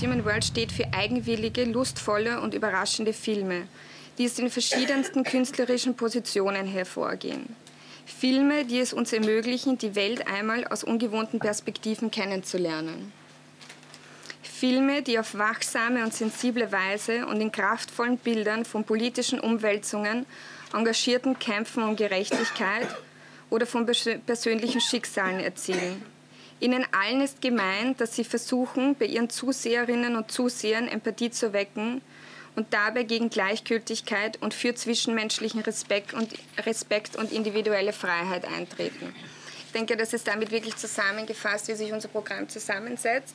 Human World steht für eigenwillige, lustvolle und überraschende Filme, die aus den verschiedensten künstlerischen Positionen hervorgehen. Filme, die es uns ermöglichen, die Welt einmal aus ungewohnten Perspektiven kennenzulernen. Filme, die auf wachsame und sensible Weise und in kraftvollen Bildern von politischen Umwälzungen, engagierten Kämpfen um Gerechtigkeit oder von persönlichen Schicksalen erzählen. Ihnen allen ist gemeint, dass sie versuchen, bei ihren Zuseherinnen und Zusehern Empathie zu wecken und dabei gegen Gleichgültigkeit und für zwischenmenschlichen Respekt und, Respekt und individuelle Freiheit eintreten. Ich denke, das ist damit wirklich zusammengefasst, wie sich unser Programm zusammensetzt.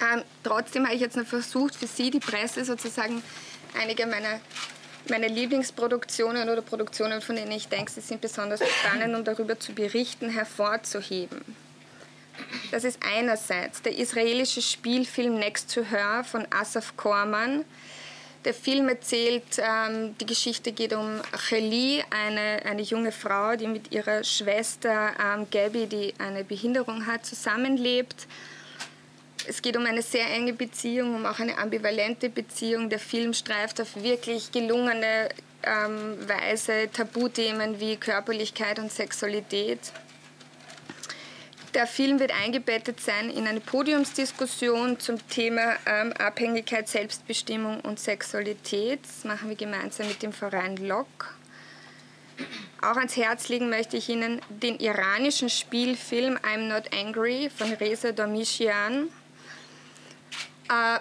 Ähm, trotzdem habe ich jetzt noch versucht, für Sie, die Presse, sozusagen einige meiner, meiner Lieblingsproduktionen oder Produktionen, von denen ich denke, sie sind besonders spannend, um darüber zu berichten, hervorzuheben. Das ist einerseits der israelische Spielfilm Next to Her von Asaf Korman. Der Film erzählt, ähm, die Geschichte geht um Cheli, eine, eine junge Frau, die mit ihrer Schwester ähm, Gabby, die eine Behinderung hat, zusammenlebt es geht um eine sehr enge Beziehung, um auch eine ambivalente Beziehung. Der Film streift auf wirklich gelungene ähm, Weise Tabuthemen wie Körperlichkeit und Sexualität. Der Film wird eingebettet sein in eine Podiumsdiskussion zum Thema ähm, Abhängigkeit, Selbstbestimmung und Sexualität. Das machen wir gemeinsam mit dem Verein LOC. Auch ans Herz legen möchte ich Ihnen den iranischen Spielfilm I'm Not Angry von Reza Dormishian. Äh,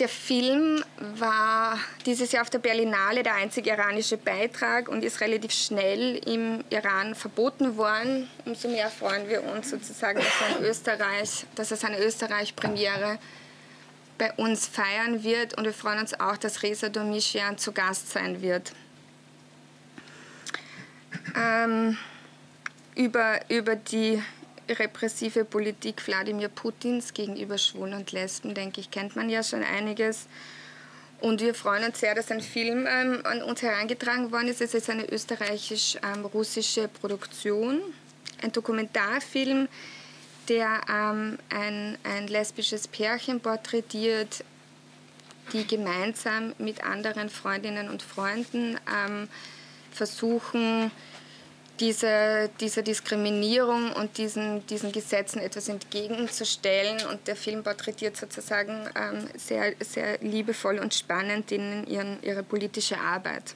der Film war dieses Jahr auf der Berlinale der einzige iranische Beitrag und ist relativ schnell im Iran verboten worden. Umso mehr freuen wir uns sozusagen, dass er, in Österreich, dass er seine Österreich-Premiere bei uns feiern wird und wir freuen uns auch, dass Reza Domischian zu Gast sein wird. Ähm, über, über die repressive Politik Wladimir Putins gegenüber Schwulen und Lesben, denke ich, kennt man ja schon einiges. Und wir freuen uns sehr, dass ein Film ähm, an uns herangetragen worden ist. Es ist eine österreichisch-russische Produktion, ein Dokumentarfilm, der ähm, ein, ein lesbisches Pärchen porträtiert, die gemeinsam mit anderen Freundinnen und Freunden ähm, versuchen, diese, dieser Diskriminierung und diesen, diesen Gesetzen etwas entgegenzustellen. Und der Film porträtiert sozusagen ähm, sehr, sehr liebevoll und spannend in ihren, ihre politische Arbeit.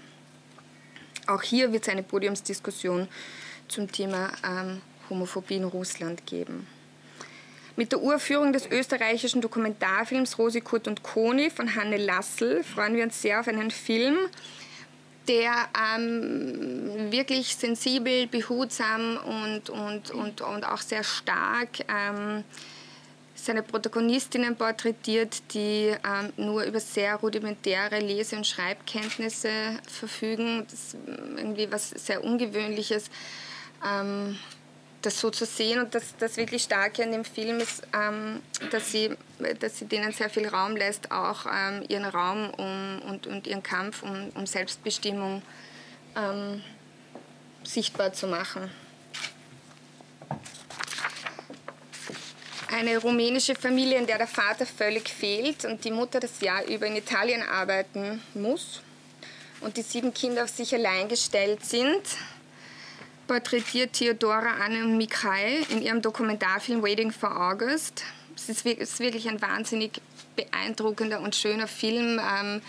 Auch hier wird es eine Podiumsdiskussion zum Thema ähm, Homophobie in Russland geben. Mit der Urführung des österreichischen Dokumentarfilms Rosikurt und Koni von Hanne Lassel freuen wir uns sehr auf einen Film, der ähm, wirklich sensibel, behutsam und, und, und, und auch sehr stark ähm, seine Protagonistinnen porträtiert, die ähm, nur über sehr rudimentäre Lese- und Schreibkenntnisse verfügen. Das ist irgendwie was sehr Ungewöhnliches. Das so zu sehen und das, das wirklich Starke an dem Film ist, ähm, dass, sie, dass sie denen sehr viel Raum lässt, auch ähm, ihren Raum um, und, und ihren Kampf um, um Selbstbestimmung ähm, sichtbar zu machen. Eine rumänische Familie, in der der Vater völlig fehlt und die Mutter das Jahr über in Italien arbeiten muss und die sieben Kinder auf sich allein gestellt sind, porträtiert Theodora Anne und Mikhail in ihrem Dokumentarfilm Waiting for August. Es ist, wirklich ein wahnsinnig beeindruckender und schöner Film, ähm,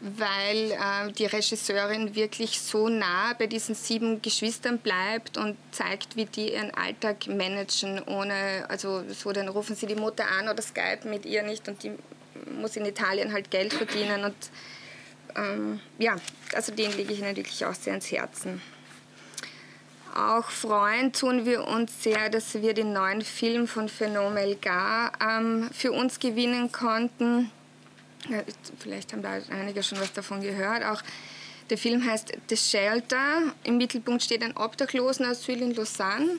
weil äh, die Regisseurin wirklich so nah bei diesen sieben Geschwistern bleibt und zeigt, wie die ihren Alltag managen, ohne, also so, dann rufen sie die Mutter an oder Skype mit ihr nicht und die muss in Italien halt Geld verdienen und ähm, ja, also den lege ich ihnen wirklich auch sehr ans Herzen. Auch freuen tun wir uns sehr, dass wir den neuen Film von Phenom Elgar ähm, für uns gewinnen konnten. Vielleicht haben da einige schon was davon gehört. Auch der Film heißt The Shelter. Im Mittelpunkt steht ein Obdachlosenasyl in Lausanne,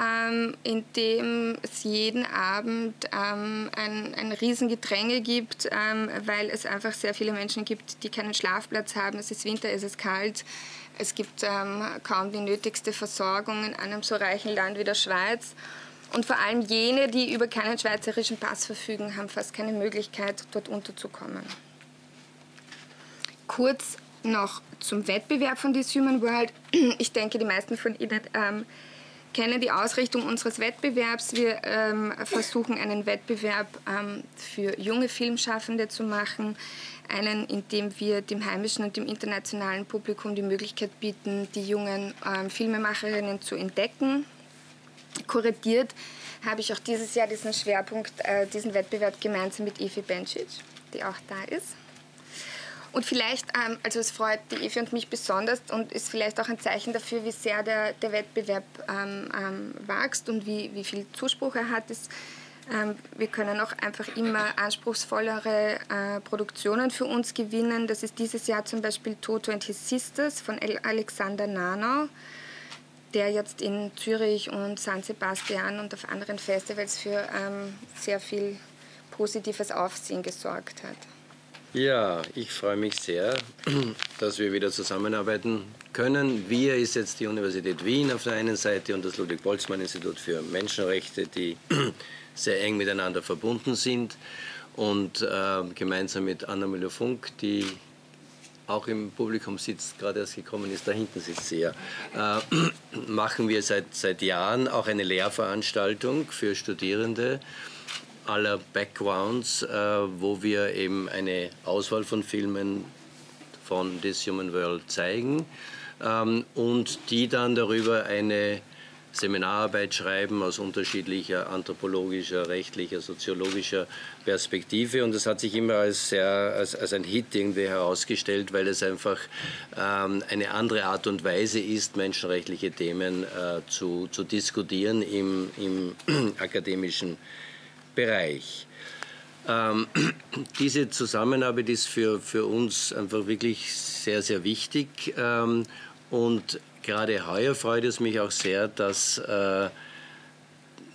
ähm, in dem es jeden Abend ähm, ein, ein Riesengedränge gibt, ähm, weil es einfach sehr viele Menschen gibt, die keinen Schlafplatz haben. Es ist Winter, es ist kalt es gibt ähm, kaum die nötigste Versorgung in einem so reichen Land wie der Schweiz. Und vor allem jene, die über keinen schweizerischen Pass verfügen, haben fast keine Möglichkeit, dort unterzukommen. Kurz noch zum Wettbewerb von This Human World. Ich denke, die meisten von Ihnen ähm, kennen die Ausrichtung unseres Wettbewerbs. Wir ähm, versuchen einen Wettbewerb ähm, für junge Filmschaffende zu machen. Einen, in dem wir dem heimischen und dem internationalen Publikum die Möglichkeit bieten, die jungen ähm, Filmemacherinnen zu entdecken. Korrigiert habe ich auch dieses Jahr diesen Schwerpunkt, äh, diesen Wettbewerb gemeinsam mit Evi Bencic, die auch da ist. Und vielleicht, ähm, also es freut die Evi und mich besonders und ist vielleicht auch ein Zeichen dafür, wie sehr der, der Wettbewerb ähm, ähm, wächst und wie, wie viel Zuspruch er hat. Ist, wir können auch einfach immer anspruchsvollere äh, Produktionen für uns gewinnen. Das ist dieses Jahr zum Beispiel Toto and His Sisters von Alexander Nanau, der jetzt in Zürich und San Sebastian und auf anderen Festivals für ähm, sehr viel positives Aufsehen gesorgt hat. Ja, ich freue mich sehr, dass wir wieder zusammenarbeiten können. Wir ist jetzt die Universität Wien auf der einen Seite und das Ludwig-Boltzmann-Institut für Menschenrechte, die sehr eng miteinander verbunden sind. Und äh, gemeinsam mit Anna Müller-Funk, die auch im Publikum sitzt, gerade erst gekommen ist, da hinten sitzt sie ja, äh, machen wir seit, seit Jahren auch eine Lehrveranstaltung für Studierende aller Backgrounds, äh, wo wir eben eine Auswahl von Filmen von This Human World zeigen ähm, und die dann darüber eine Seminararbeit schreiben aus unterschiedlicher anthropologischer, rechtlicher, soziologischer Perspektive. Und das hat sich immer als, sehr, als, als ein Hit irgendwie herausgestellt, weil es einfach ähm, eine andere Art und Weise ist, menschenrechtliche Themen äh, zu, zu diskutieren im, im akademischen Bereich. Ähm, diese Zusammenarbeit ist für, für uns einfach wirklich sehr, sehr wichtig. Ähm, und gerade heuer freut es mich auch sehr, dass äh,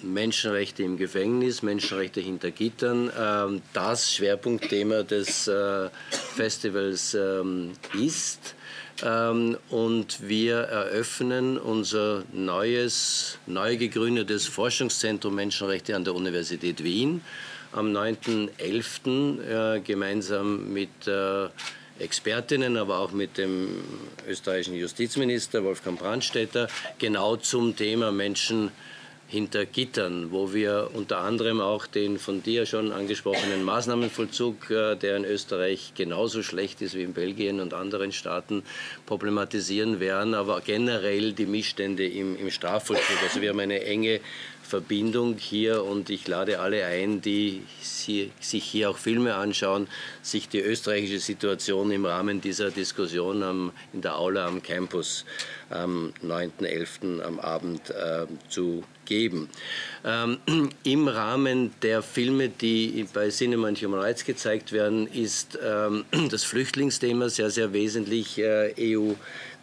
Menschenrechte im Gefängnis, Menschenrechte hinter Gittern, äh, das Schwerpunktthema des äh, Festivals ähm, ist. Ähm, und wir eröffnen unser neues, neu gegründetes Forschungszentrum Menschenrechte an der Universität Wien am 9.11. Äh, gemeinsam mit äh, Expertinnen, aber auch mit dem österreichischen Justizminister Wolfgang Brandstätter genau zum Thema Menschenrechte hinter Gittern, wo wir unter anderem auch den von dir schon angesprochenen Maßnahmenvollzug, äh, der in Österreich genauso schlecht ist wie in Belgien und anderen Staaten, problematisieren werden, aber generell die Missstände im, im Strafvollzug. Also wir haben eine enge Verbindung hier und ich lade alle ein, die sich hier auch Filme anschauen, sich die österreichische Situation im Rahmen dieser Diskussion am, in der Aula am Campus am 9.11. am Abend äh, zu geben. Ähm, Im Rahmen der Filme, die bei Cinema and Human Rights gezeigt werden, ist ähm, das Flüchtlingsthema sehr, sehr wesentlich. Äh, EU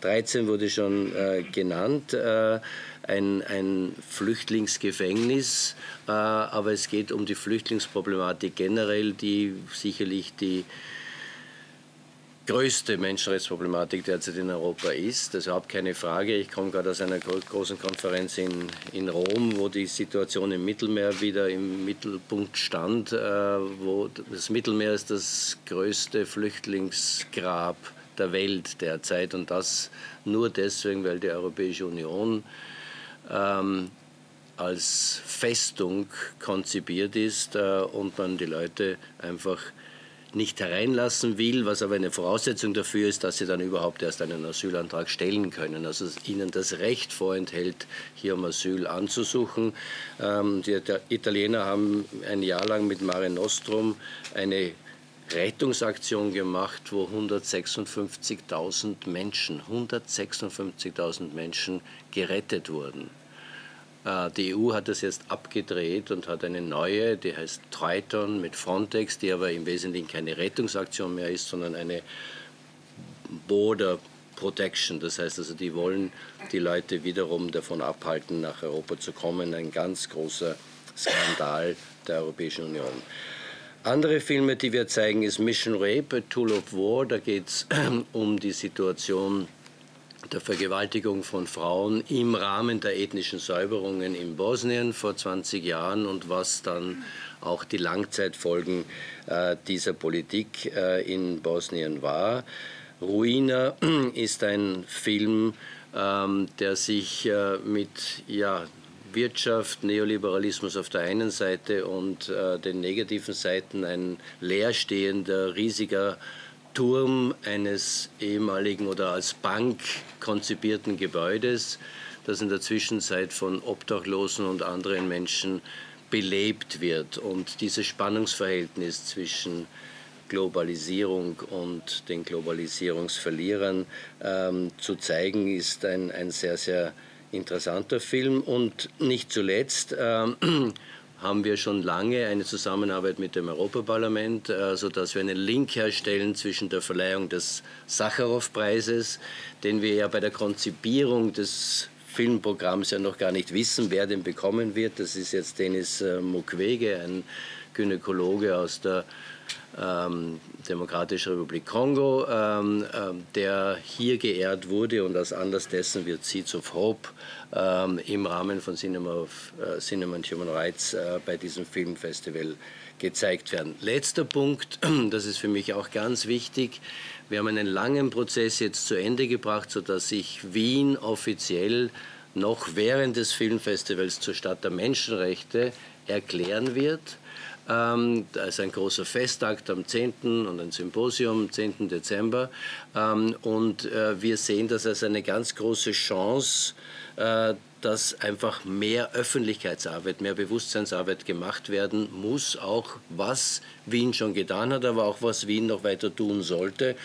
13 wurde schon äh, genannt. Ein, ein, Flüchtlingsgefängnis, aber es geht um die Flüchtlingsproblematik generell, die sicherlich die größte Menschenrechtsproblematik derzeit in Europa ist. Das ist überhaupt keine Frage. Ich komme gerade aus einer großen Konferenz in, in Rom, wo die Situation im Mittelmeer wieder im Mittelpunkt stand. Äh, wo das Mittelmeer ist das größte Flüchtlingsgrab der Welt derzeit und das nur deswegen, weil die Europäische Union ähm, als Festung konzipiert ist äh, und man die Leute einfach nicht hereinlassen will, was aber eine Voraussetzung dafür ist, dass sie dann überhaupt erst einen Asylantrag stellen können. Also ihnen das Recht vorenthält, hier um Asyl anzusuchen. Ähm, die Italiener haben ein Jahr lang mit Mare Nostrum eine Rettungsaktion gemacht, wo 156.000 Menschen, 156.000 Menschen gerettet wurden. Äh, die EU hat das jetzt abgedreht und hat eine neue, die heißt Triton mit Frontex, die aber im Wesentlichen keine Rettungsaktion mehr ist, sondern eine Border Protection. Das heißt also, die wollen die Leute wiederum davon abhalten, nach Europa zu kommen. Ein ganz großer Skandal der Europäischen Union. Andere Filme, die wir zeigen, ist Mission Rape, A Tool of War. Da geht es um die Situation der Vergewaltigung von Frauen im Rahmen der ethnischen Säuberungen in Bosnien vor 20 Jahren und was dann auch die Langzeitfolgen äh, dieser Politik äh, in Bosnien war. Ruina ist ein Film, ähm, der sich äh, mit ja, Wirtschaft, Neoliberalismus auf der einen Seite und äh, den negativen Seiten ein leerstehender, riesiger Turm eines ehemaligen oder als Bank konzipierten Gebäudes, das in der Zwischenzeit von Obdachlosen und anderen Menschen belebt wird. Und dieses Spannungsverhältnis zwischen Globalisierung und den Globalisierungsverlierern ähm, zu zeigen, ist ein, ein sehr, sehr interessanter Film. Und nicht zuletzt ähm, haben wir schon lange eine Zusammenarbeit mit dem Europaparlament, äh, sodass wir einen Link herstellen zwischen der Verleihung des Sacharow-Preises, den wir ja bei der Konzipierung des Filmprogramms ja noch gar nicht wissen, wer den bekommen wird. Das ist jetzt Denis äh, Mukwege, ein Gynäkologe aus der ähm, Demokratische Republik Kongo, ähm, ähm, der hier geehrt wurde und als Anlass dessen wird Seeds of Hope ähm, im Rahmen von Cinema, of, äh, Cinema and Human Rights äh, bei diesem Filmfestival gezeigt werden. Letzter Punkt, das ist für mich auch ganz wichtig. Wir haben einen langen Prozess jetzt zu Ende gebracht, sodass sich Wien offiziell noch während des Filmfestivals zur Stadt der Menschenrechte erklären wird. Ähm, da ist ein großer Festakt am 10. und ein Symposium am 10. Dezember. Ähm, und äh, wir sehen das als eine ganz große Chance, äh, dass einfach mehr Öffentlichkeitsarbeit, mehr Bewusstseinsarbeit gemacht werden muss, auch was Wien schon getan hat, aber auch was Wien noch weiter tun sollte.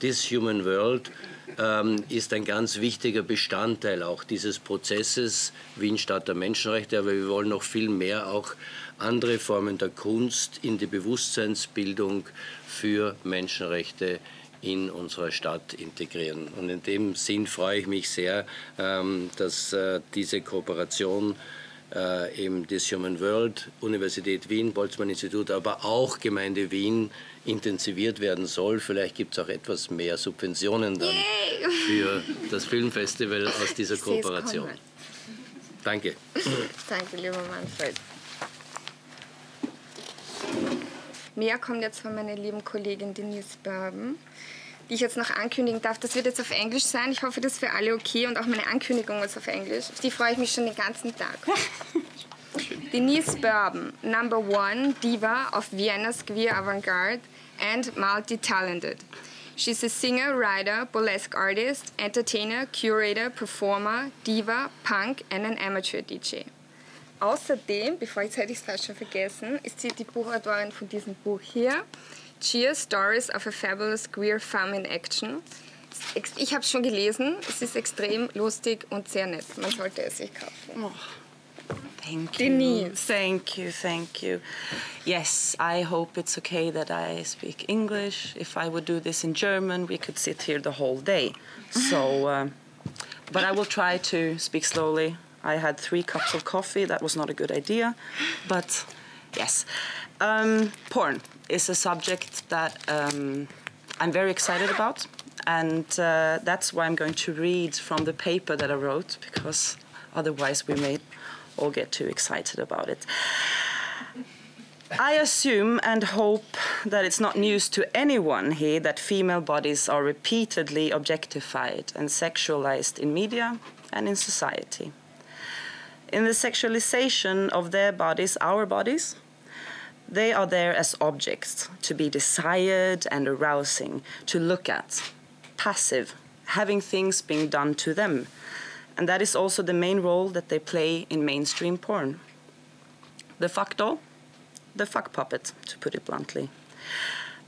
This Human World ähm, ist ein ganz wichtiger Bestandteil auch dieses Prozesses Wien Stadt der Menschenrechte, aber wir wollen noch viel mehr auch andere Formen der Kunst in die Bewusstseinsbildung für Menschenrechte in unserer Stadt integrieren. Und in dem Sinn freue ich mich sehr, ähm, dass äh, diese Kooperation äh, eben des Human World, Universität Wien, Boltzmann Institut, aber auch Gemeinde Wien intensiviert werden soll. Vielleicht gibt es auch etwas mehr Subventionen dann Yay. für das Filmfestival aus dieser Kooperation. Danke. Danke, lieber Manfred. Mehr kommt jetzt von meiner lieben Kollegin Denise Bourbon, die ich jetzt noch ankündigen darf. Das wird jetzt auf Englisch sein. Ich hoffe, das ist für alle okay und auch meine Ankündigung ist auf Englisch. Auf die freue ich mich schon den ganzen Tag. Denise Bourbon, number one diva of Vienna's queer avant-garde and multi-talented. She's a singer, writer, burlesque artist, entertainer, curator, performer, diva, punk and an amateur DJ. Außerdem, bevor ich es fast schon vergessen, ist sie die Buchautorin von diesem Buch hier. Cheers, Stories of a Fabulous Queer Femme in Action. Ich habe es schon gelesen. Es ist extrem lustig und sehr nett. Man sollte es sich kaufen. Oh. Thank you. Denise. Thank you, thank you. Yes, I hope it's okay that I speak English. If I would do this in German, we could sit here the whole day. So, uh, but I will try to speak slowly I had three cups of coffee. That was not a good idea. But yes, um, porn is a subject that um, I'm very excited about. And uh, that's why I'm going to read from the paper that I wrote, because otherwise we may all get too excited about it. I assume and hope that it's not news to anyone here that female bodies are repeatedly objectified and sexualized in media and in society in the sexualization of their bodies, our bodies, they are there as objects to be desired and arousing, to look at, passive, having things being done to them. And that is also the main role that they play in mainstream porn. The fuck doll, the fuck puppet, to put it bluntly.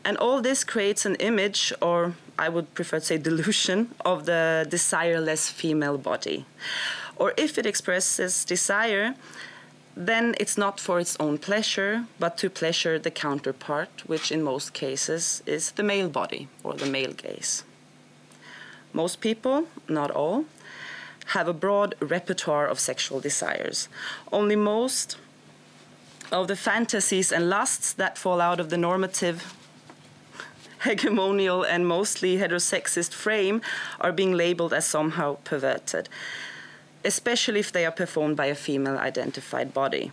And all this creates an image, or I would prefer to say delusion, of the desireless female body or if it expresses desire, then it's not for its own pleasure, but to pleasure the counterpart, which in most cases is the male body or the male gaze. Most people, not all, have a broad repertoire of sexual desires. Only most of the fantasies and lusts that fall out of the normative hegemonial and mostly heterosexist frame are being labeled as somehow perverted, especially if they are performed by a female identified body.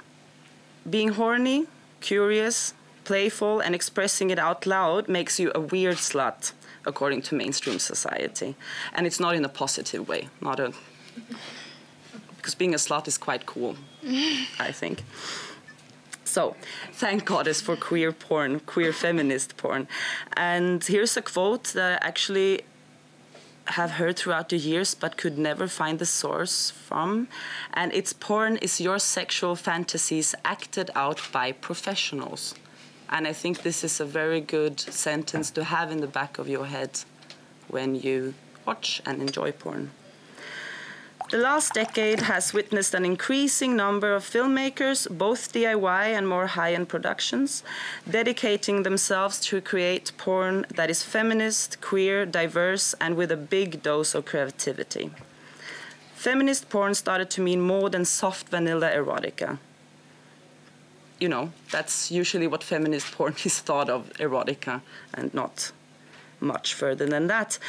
Being horny, curious, playful, and expressing it out loud makes you a weird slut, according to mainstream society. And it's not in a positive way, not a. Because being a slut is quite cool, I think. So, thank goddess for queer porn, queer feminist porn. And here's a quote that actually have heard throughout the years but could never find the source from. And it's porn is your sexual fantasies acted out by professionals. And I think this is a very good sentence to have in the back of your head when you watch and enjoy porn. The last decade has witnessed an increasing number of filmmakers, both DIY and more high end productions, dedicating themselves to create porn that is feminist, queer, diverse, and with a big dose of creativity. Feminist porn started to mean more than soft vanilla erotica. You know, that's usually what feminist porn is thought of erotica and not much further than that.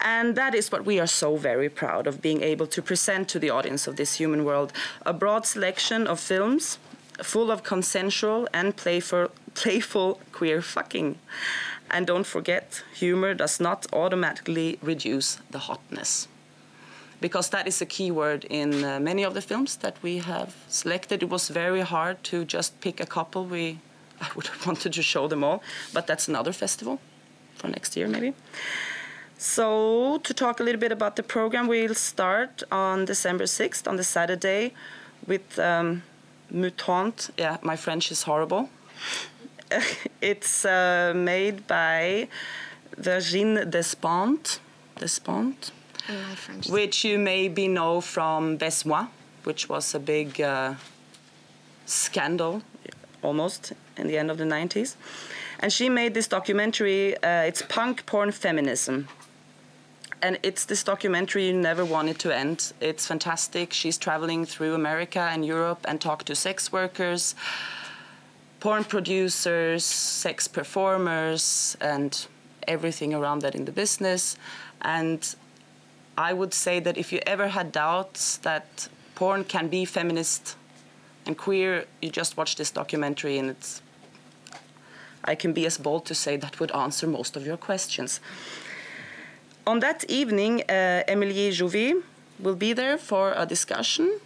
And that is what we are so very proud of being able to present to the audience of this human world a broad selection of films full of consensual and playful, playful queer fucking. And don't forget, humor does not automatically reduce the hotness. Because that is a key word in uh, many of the films that we have selected. It was very hard to just pick a couple. We, I would have wanted to show them all, but that's another festival for next year maybe. So to talk a little bit about the program, we'll start on December 6th, on the Saturday, with um, Mutant. Yeah, my French is horrible. it's uh, made by Virginie Despentes, Despentes which you maybe know from Baise-moi, which was a big uh, scandal almost in the end of the 90s. And she made this documentary, uh, it's punk porn feminism. And it's this documentary you never wanted to end. It's fantastic. She's traveling through America and Europe and talk to sex workers, porn producers, sex performers, and everything around that in the business. And I would say that if you ever had doubts that porn can be feminist and queer, you just watch this documentary and it's I can be as bold to say that would answer most of your questions. On that evening, uh, Emilie Jouvet will be there for a discussion.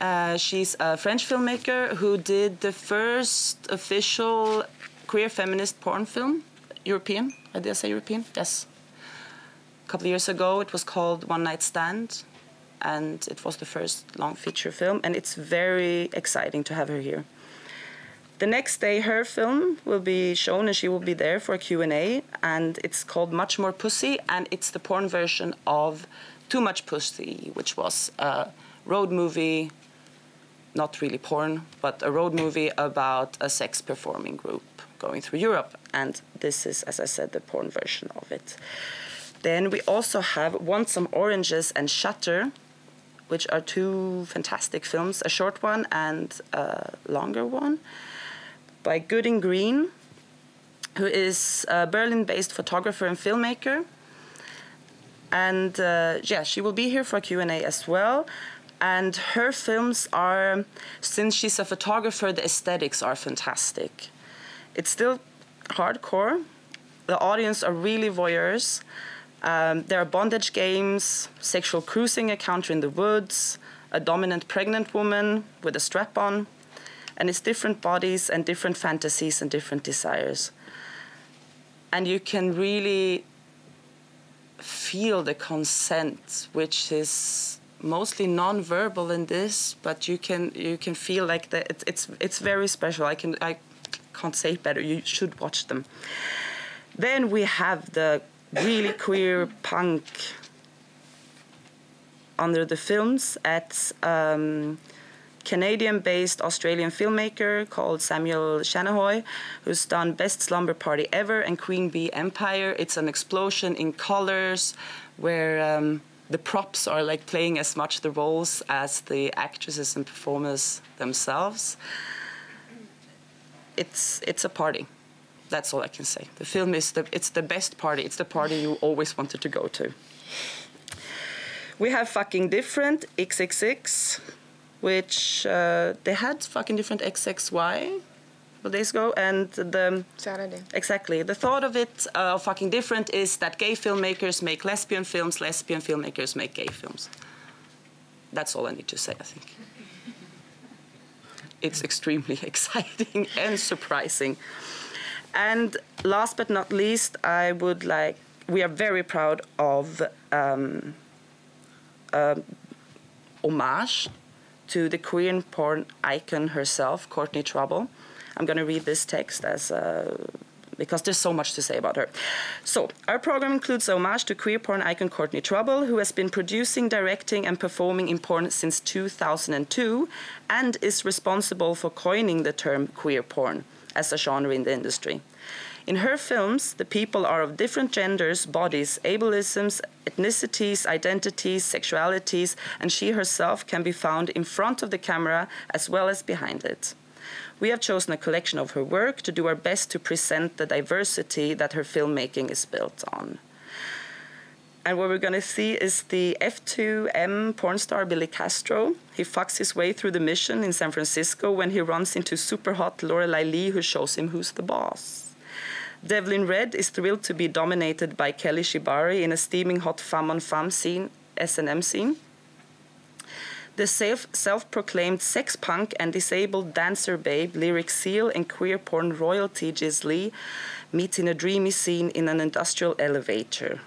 Uh, she's a French filmmaker who did the first official queer feminist porn film, European. Did I say European? Yes. A couple of years ago, it was called One Night Stand, and it was the first long feature film, and it's very exciting to have her here. The next day, her film will be shown, and she will be there for a Q&A, and it's called Much More Pussy, and it's the porn version of Too Much Pussy, which was a road movie, not really porn, but a road movie about a sex performing group going through Europe, and this is, as I said, the porn version of it. Then we also have Want Some Oranges and Shutter, which are two fantastic films, a short one and a longer one by Gooding Green, who is a Berlin-based photographer and filmmaker. And uh, yeah, she will be here for Q&A as well. And her films are, since she's a photographer, the aesthetics are fantastic. It's still hardcore. The audience are really voyeurs. Um, there are bondage games, sexual cruising encounter in the woods, a dominant pregnant woman with a strap on, and it's different bodies and different fantasies and different desires. And you can really feel the consent, which is mostly non-verbal in this, but you can you can feel like that it's it's it's very special. I can I can't say it better. You should watch them. Then we have the really queer punk under the films at um, Canadian based Australian filmmaker called Samuel Shanahoy, who's done Best Slumber Party Ever and Queen Bee Empire. It's an explosion in colors where um, the props are like playing as much the roles as the actresses and performers themselves. It's, it's a party. That's all I can say. The film is the, it's the best party. It's the party you always wanted to go to. We have fucking different XXX, which uh, they had fucking different XXY days ago, and the Saturday. Exactly. The thought of it, uh, fucking different, is that gay filmmakers make lesbian films, lesbian filmmakers make gay films. That's all I need to say. I think it's extremely exciting and surprising. And last but not least, I would like, we are very proud of um, uh, homage to the queer porn icon herself, Courtney Trouble. I'm going to read this text as uh, because there's so much to say about her. So, our program includes homage to queer porn icon Courtney Trouble, who has been producing, directing, and performing in porn since 2002 and is responsible for coining the term queer porn as a genre in the industry. In her films, the people are of different genders, bodies, ableisms, ethnicities, identities, sexualities, and she herself can be found in front of the camera as well as behind it. We have chosen a collection of her work to do our best to present the diversity that her filmmaking is built on. And what we're going to see is the F2M porn star Billy Castro. He fucks his way through the mission in San Francisco when he runs into super hot Lorelei Lee, who shows him who's the boss. Devlin Red is thrilled to be dominated by Kelly Shibari in a steaming hot femme on femme scene, S&M scene. The self proclaimed sex punk and disabled dancer babe, lyric seal, and queer porn royalty Giz Lee meet in a dreamy scene in an industrial elevator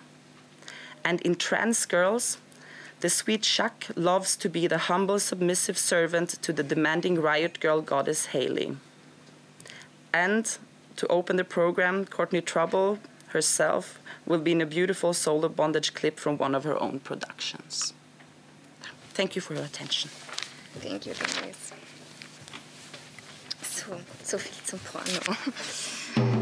and in Trans Girls, the sweet Shak loves to be the humble, submissive servant to the demanding riot girl goddess Haley. And to open the program, Courtney Trouble herself will be in a beautiful solo bondage clip from one of her own productions. Thank you for your attention. Thank you, Denise. So, so viel zum Porno.